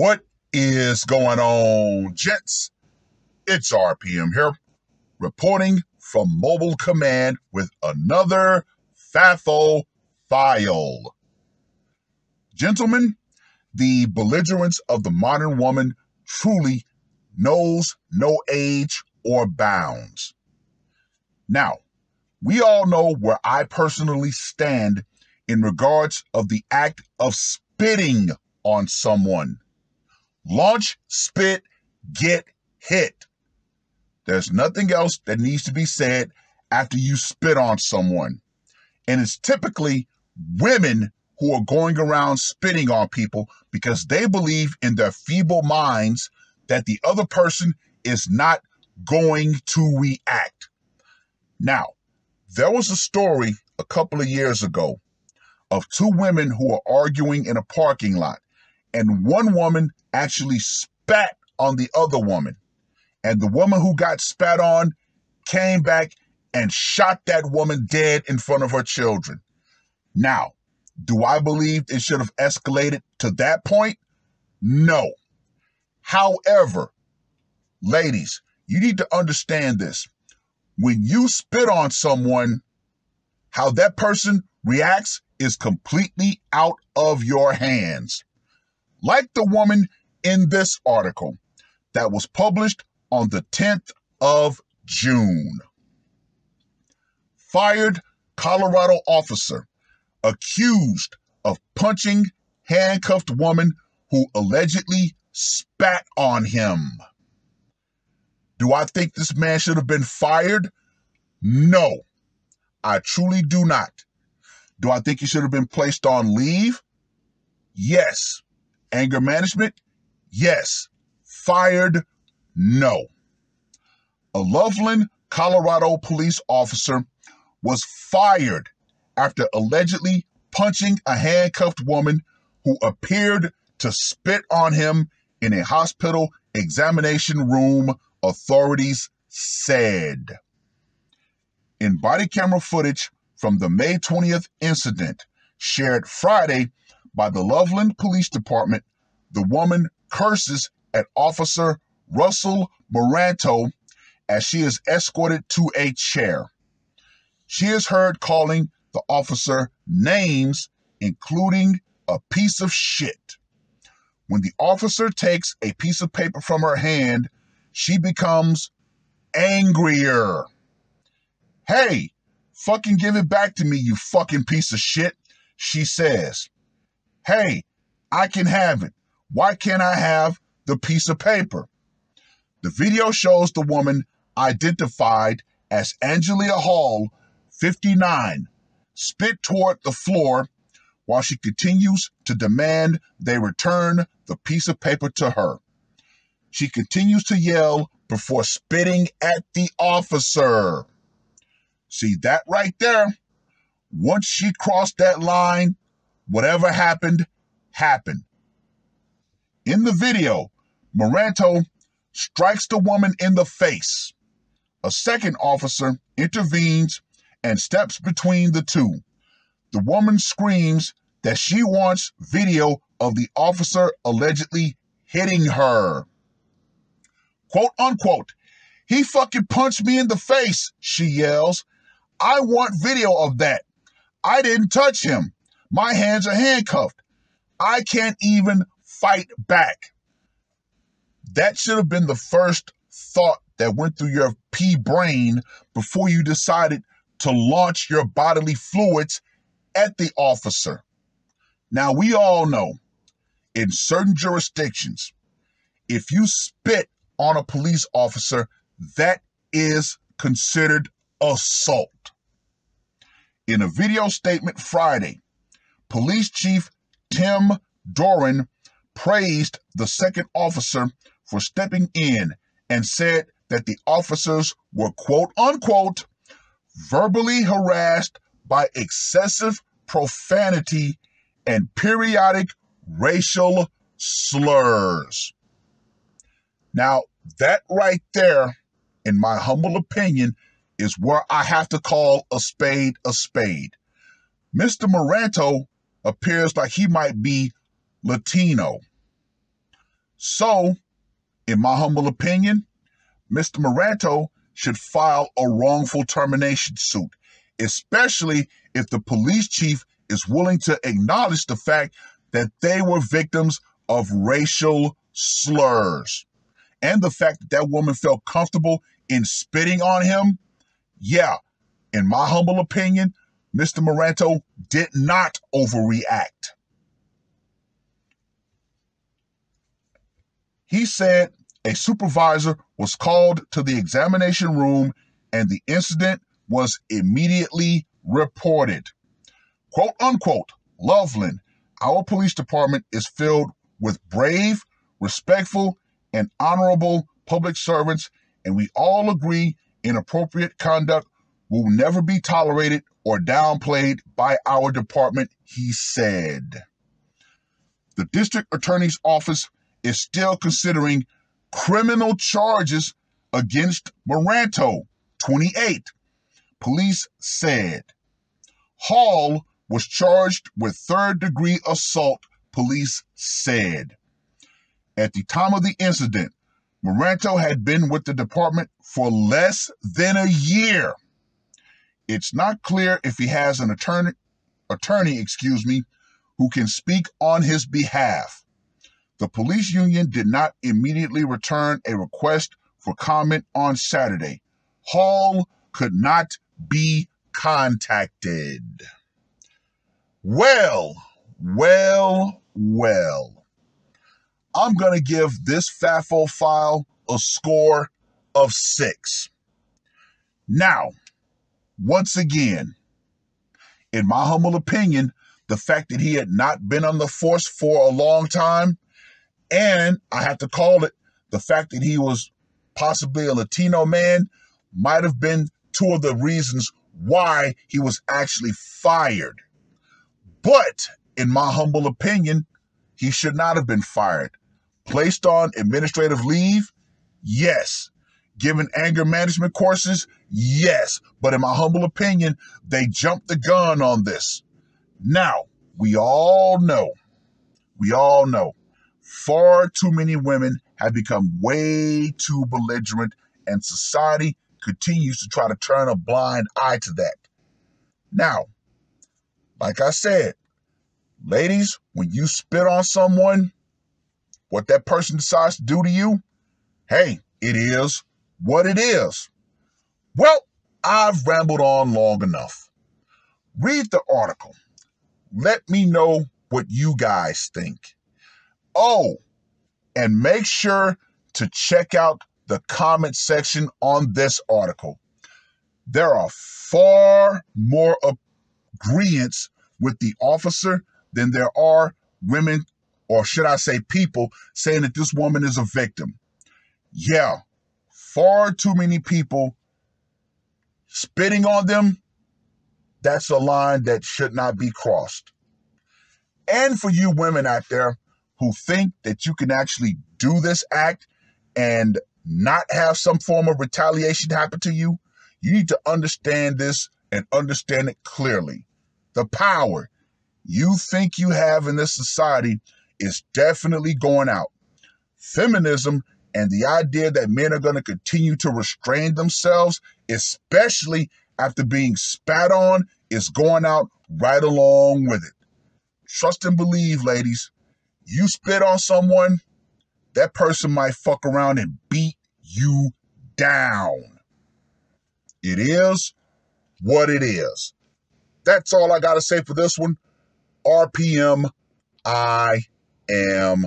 What is going on, gents? It's RPM here, reporting from Mobile Command with another FAFO file. Gentlemen, the belligerence of the modern woman truly knows no age or bounds. Now, we all know where I personally stand in regards of the act of spitting on someone. Launch, spit, get hit. There's nothing else that needs to be said after you spit on someone. And it's typically women who are going around spitting on people because they believe in their feeble minds that the other person is not going to react. Now, there was a story a couple of years ago of two women who were arguing in a parking lot, and one woman actually spat on the other woman. And the woman who got spat on came back and shot that woman dead in front of her children. Now, do I believe it should have escalated to that point? No. However, ladies, you need to understand this. When you spit on someone, how that person reacts is completely out of your hands. Like the woman in this article that was published on the 10th of June. Fired Colorado officer accused of punching handcuffed woman who allegedly spat on him. Do I think this man should have been fired? No, I truly do not. Do I think he should have been placed on leave? Yes. Anger management? Yes. Fired? No. A Loveland, Colorado police officer was fired after allegedly punching a handcuffed woman who appeared to spit on him in a hospital examination room, authorities said. In body camera footage from the May 20th incident shared Friday by the Loveland Police Department, the woman curses at Officer Russell Moranto as she is escorted to a chair. She is heard calling the officer names, including a piece of shit. When the officer takes a piece of paper from her hand, she becomes angrier. Hey, Fucking give it back to me, you fucking piece of shit, she says. Hey, I can have it. Why can't I have the piece of paper? The video shows the woman identified as Angelia Hall, 59, spit toward the floor while she continues to demand they return the piece of paper to her. She continues to yell before spitting at the officer. See that right there? Once she crossed that line, whatever happened, happened. In the video, Moranto strikes the woman in the face. A second officer intervenes and steps between the two. The woman screams that she wants video of the officer allegedly hitting her. Quote unquote, he fucking punched me in the face, she yells, I want video of that. I didn't touch him. My hands are handcuffed. I can't even fight back. That should have been the first thought that went through your pea brain before you decided to launch your bodily fluids at the officer. Now, we all know in certain jurisdictions, if you spit on a police officer, that is considered assault. In a video statement Friday, Police Chief Tim Doran praised the second officer for stepping in and said that the officers were quote unquote verbally harassed by excessive profanity and periodic racial slurs. Now, that right there, in my humble opinion, is where I have to call a spade a spade. Mr. Moranto appears like he might be Latino. So, in my humble opinion, Mr. Moranto should file a wrongful termination suit, especially if the police chief is willing to acknowledge the fact that they were victims of racial slurs and the fact that that woman felt comfortable in spitting on him. Yeah, in my humble opinion, Mr. Moranto did not overreact. He said a supervisor was called to the examination room and the incident was immediately reported. Quote unquote, Loveland, our police department is filled with brave, respectful, and honorable public servants, and we all agree inappropriate conduct will never be tolerated or downplayed by our department, he said. The district attorney's office is still considering criminal charges against Moranto, 28. Police said Hall was charged with third degree assault, police said. At the time of the incident, Moranto had been with the department for less than a year. It's not clear if he has an attorney, attorney, excuse me, who can speak on his behalf. The police union did not immediately return a request for comment on Saturday. Hall could not be contacted. Well, well, well. I'm going to give this FAFO file a score of six. Now, once again, in my humble opinion, the fact that he had not been on the force for a long time, and I have to call it the fact that he was possibly a Latino man, might have been two of the reasons why he was actually fired. But in my humble opinion, he should not have been fired. Placed on administrative leave? Yes. Given anger management courses? Yes. But in my humble opinion, they jumped the gun on this. Now, we all know, we all know, far too many women have become way too belligerent, and society continues to try to turn a blind eye to that. Now, like I said, ladies, when you spit on someone, what that person decides to do to you, hey, it is what it is. Well, I've rambled on long enough. Read the article. Let me know what you guys think. Oh, and make sure to check out the comment section on this article. There are far more agreements with the officer than there are women or should I say people, saying that this woman is a victim. Yeah, far too many people spitting on them. That's a line that should not be crossed. And for you women out there who think that you can actually do this act and not have some form of retaliation happen to you, you need to understand this and understand it clearly. The power you think you have in this society is definitely going out. Feminism and the idea that men are going to continue to restrain themselves, especially after being spat on, is going out right along with it. Trust and believe, ladies. You spit on someone, that person might fuck around and beat you down. It is what it is. That's all I got to say for this one. RPM, I am.